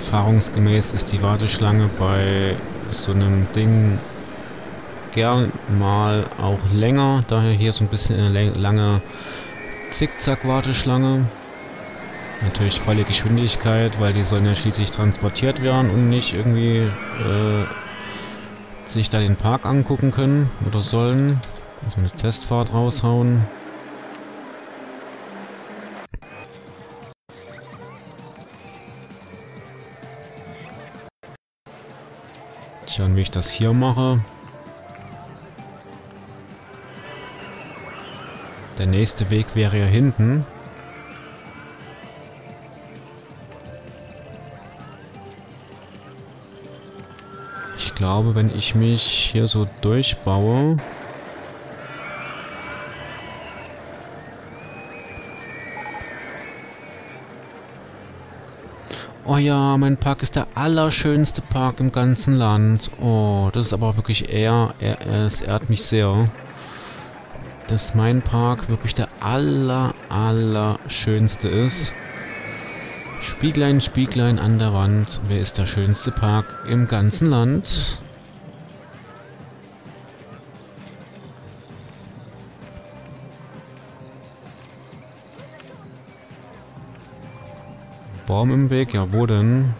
Erfahrungsgemäß ist die Warteschlange bei so einem Ding gern mal auch länger. Daher hier so ein bisschen eine lange Zickzack-Warteschlange. Natürlich volle Geschwindigkeit, weil die sollen ja schließlich transportiert werden und nicht irgendwie äh, sich da den Park angucken können oder sollen. Also eine Testfahrt raushauen. Schauen, wie ich das hier mache. Der nächste Weg wäre ja hinten. Ich glaube, wenn ich mich hier so durchbaue... Oh ja, mein Park ist der allerschönste Park im ganzen Land. Oh, das ist aber wirklich eher, er, es ehrt mich sehr dass mein Park wirklich der aller, aller schönste ist. Spieglein, Spieglein an der Wand, wer ist der schönste Park im ganzen Land? Baum im Weg, ja wo denn?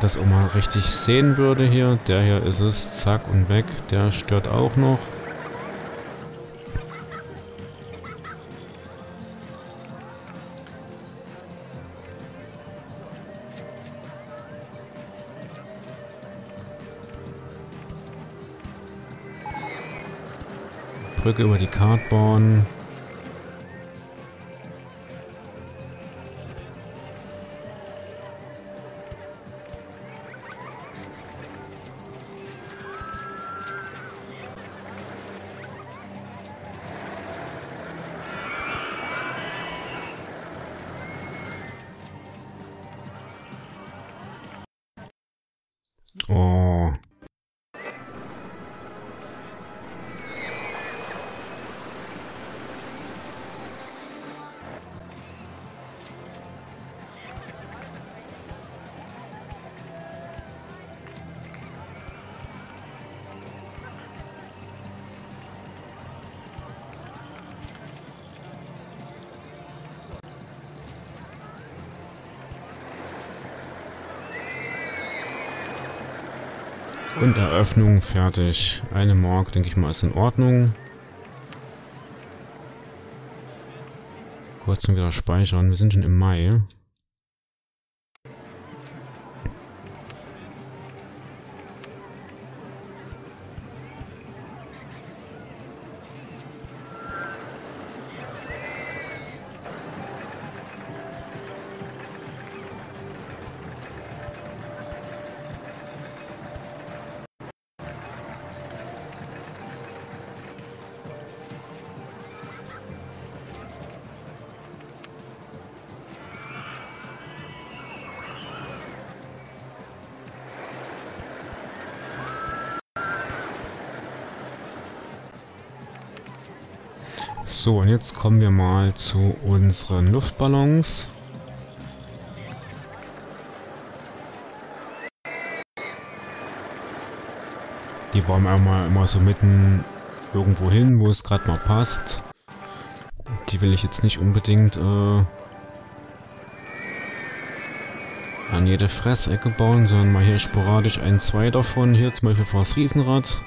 das auch mal richtig sehen würde hier. Der hier ist es. Zack und weg. Der stört auch noch. Brücke über die Kartbahn. Und Eröffnung fertig. Eine Mark, denke ich mal, ist in Ordnung. Kurz mal wieder speichern. Wir sind schon im Mai. So, und jetzt kommen wir mal zu unseren Luftballons. Die bauen wir mal immer so mitten irgendwo hin, wo es gerade mal passt. Die will ich jetzt nicht unbedingt äh, an jede Fressecke bauen, sondern mal hier sporadisch ein, zwei davon. Hier zum Beispiel vor das Riesenrad.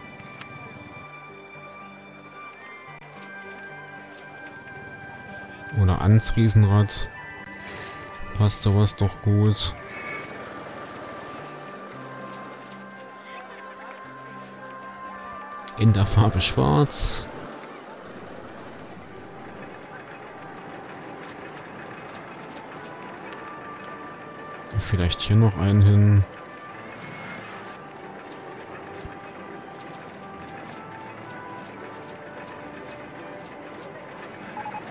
Oder ans Riesenrad. Passt sowas doch gut. In der Farbe schwarz. Vielleicht hier noch einen hin.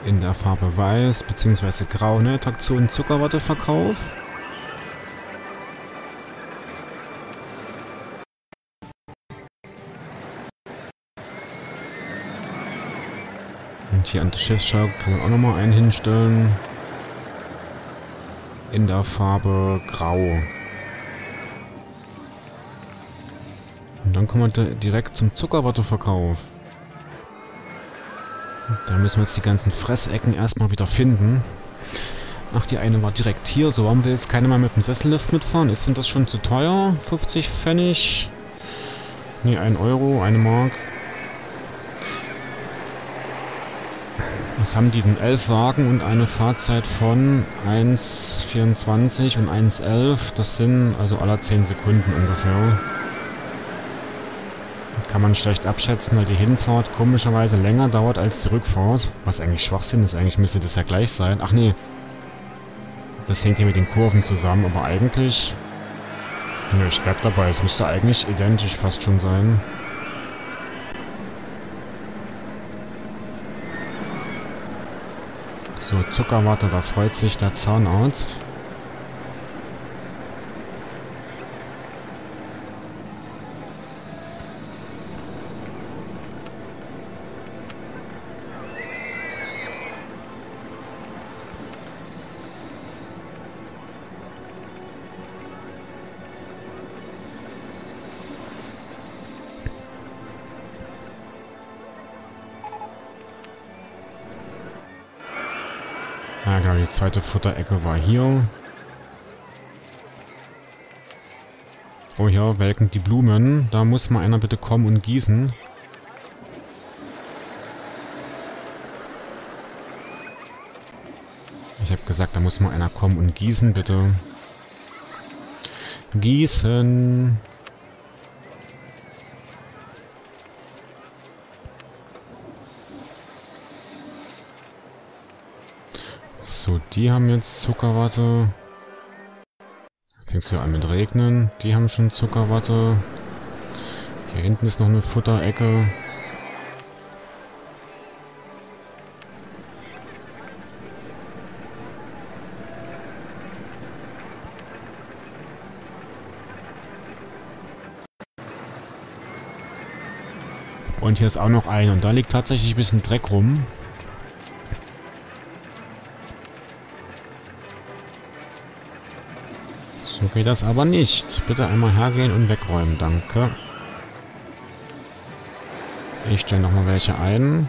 In der Farbe Weiß bzw. Grau eine Traktion Zuckerwatteverkauf. Und hier an der Schiffsschau kann man auch nochmal einen hinstellen. In der Farbe Grau. Und dann kommen wir direkt zum Zuckerwatteverkauf. Da müssen wir jetzt die ganzen Fressecken erstmal wieder finden. Ach, die eine war direkt hier. So, warum will jetzt keiner mal mit dem Sessellift mitfahren? Ist denn das schon zu teuer? 50 Pfennig? Ne, 1 Euro, eine Mark. Was haben die denn? 11 Wagen und eine Fahrzeit von 1,24 und 1,11. Das sind also aller 10 Sekunden ungefähr. Kann man schlecht abschätzen, weil die Hinfahrt komischerweise länger dauert als die Rückfahrt. Was eigentlich Schwachsinn ist. Eigentlich müsste das ja gleich sein. Ach nee. Das hängt ja mit den Kurven zusammen, aber eigentlich... Ne, ich bleib dabei. Es müsste eigentlich identisch fast schon sein. So, Zuckerwatte, da freut sich der Zahnarzt. Genau, die zweite Futterecke war hier. Oh ja, welken die Blumen. Da muss mal einer bitte kommen und gießen. Ich habe gesagt, da muss mal einer kommen und gießen, bitte. Gießen. So, die haben jetzt Zuckerwatte. Fängst du an mit Regnen. Die haben schon Zuckerwatte. Hier hinten ist noch eine Futterecke. Und hier ist auch noch ein. Und da liegt tatsächlich ein bisschen Dreck rum. So geht das aber nicht. Bitte einmal hergehen und wegräumen, danke. Ich stelle nochmal welche ein.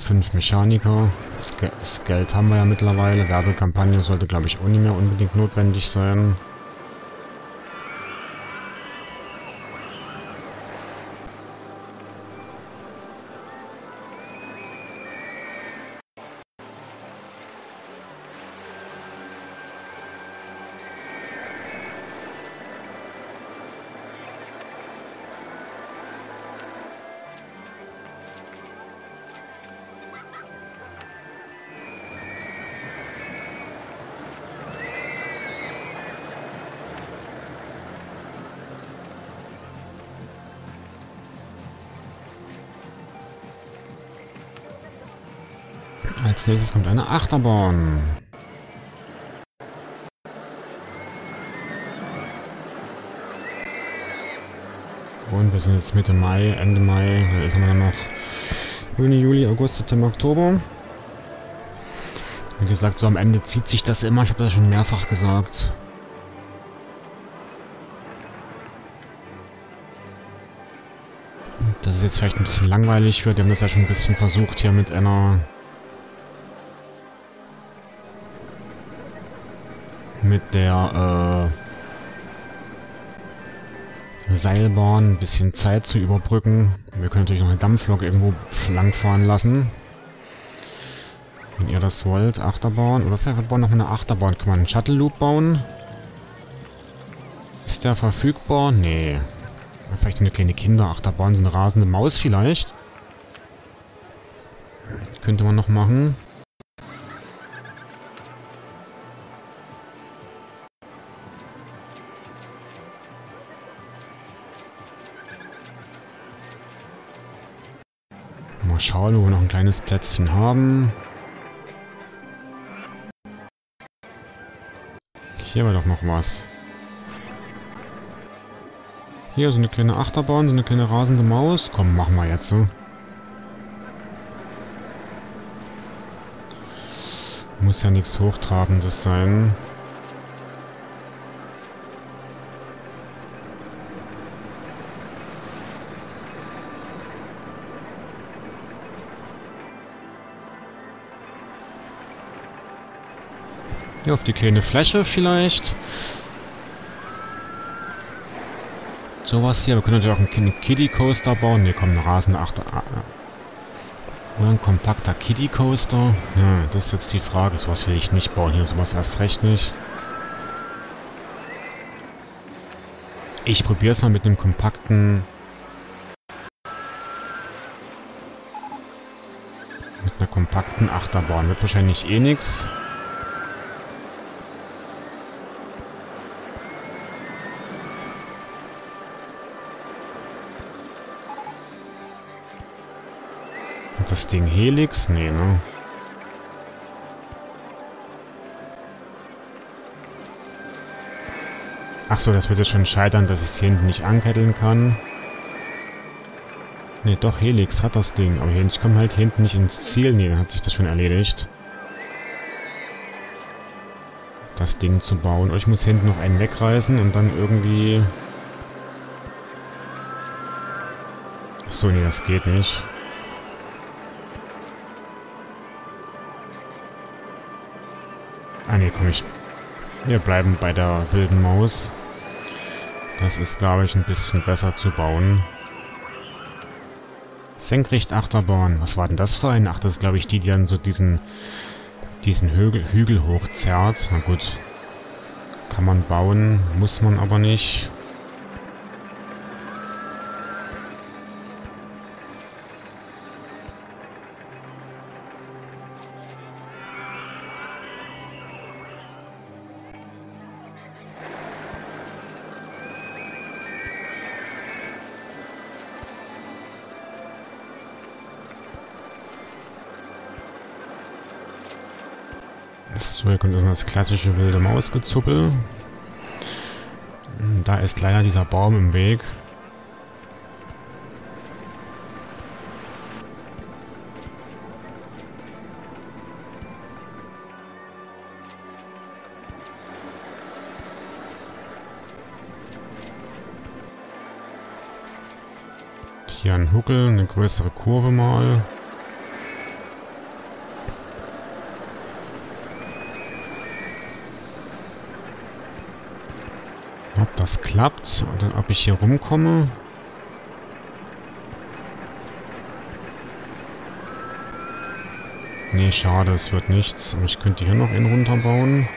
Fünf Mechaniker. Das, Ge das, Geld haben wir ja mittlerweile. Werbekampagne sollte, glaube ich, auch nicht mehr unbedingt notwendig sein. Als nächstes kommt eine Achterbahn. Und wir sind jetzt Mitte Mai, Ende Mai. Da ist man noch Juni, Juli, August, September, Oktober. Wie gesagt, so am Ende zieht sich das immer. Ich habe das schon mehrfach gesagt. Das ist jetzt vielleicht ein bisschen langweilig wird. Wir haben das ja schon ein bisschen versucht hier mit einer der äh, Seilbahn ein bisschen Zeit zu überbrücken. Wir können natürlich noch eine Dampflok irgendwo langfahren lassen. Wenn ihr das wollt. Achterbahn. Oder vielleicht bauen noch eine Achterbahn. Kann man einen Shuttle Loop bauen? Ist der verfügbar? Nee. Vielleicht so eine kleine Kinderachterbahn. So eine rasende Maus vielleicht. Könnte man noch machen. Mal schauen, wo wir noch ein kleines Plätzchen haben. Hier war doch noch was. Hier so eine kleine Achterbahn, so eine kleine rasende Maus. Komm, machen wir jetzt so. Muss ja nichts Hochtrabendes sein. Hier auf die kleine Fläche vielleicht. Sowas hier. Wir können natürlich auch einen Kiddie Coaster bauen. Ne, komm, eine rasende Achter. Ah, Oder ein kompakter Kiddie Coaster. Ja, das ist jetzt die Frage. Sowas will ich nicht bauen. Hier sowas erst recht nicht. Ich probiere es mal mit einem kompakten... Mit einer kompakten Achterbahn. Wird wahrscheinlich eh nichts. Das Ding Helix? Nee, ne? Ach so, das wird jetzt schon scheitern, dass ich es hier hinten nicht anketteln kann. Ne, doch, Helix hat das Ding. Aber ich komme halt hinten nicht ins Ziel. Ne, dann hat sich das schon erledigt. Das Ding zu bauen. Oh, ich muss hinten noch einen wegreißen und dann irgendwie... Ach so, nee, das geht nicht. Ah ne, komm ich. Wir bleiben bei der wilden Maus. Das ist, glaube ich, ein bisschen besser zu bauen. Senkrecht Achterbahn. Was war denn das für ein? Ach, das ist, glaube ich, die, die dann so diesen, diesen Hügel, Hügel hochzerrt. Na gut. Kann man bauen, muss man aber nicht. So, hier kommt das klassische wilde Mausgezuppel. Da ist leider dieser Baum im Weg. Hier ein Huckel, eine größere Kurve mal. Ob klappt oder ob ich hier rumkomme. Nee, schade, es wird nichts. Aber ich könnte hier noch einen runterbauen.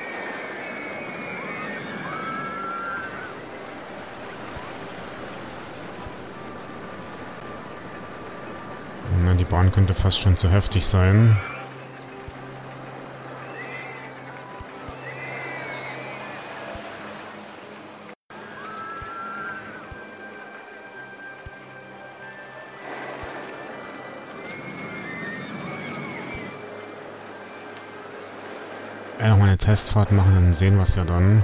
Na, die Bahn könnte fast schon zu heftig sein. Testfahrt machen, dann sehen wir es ja dann.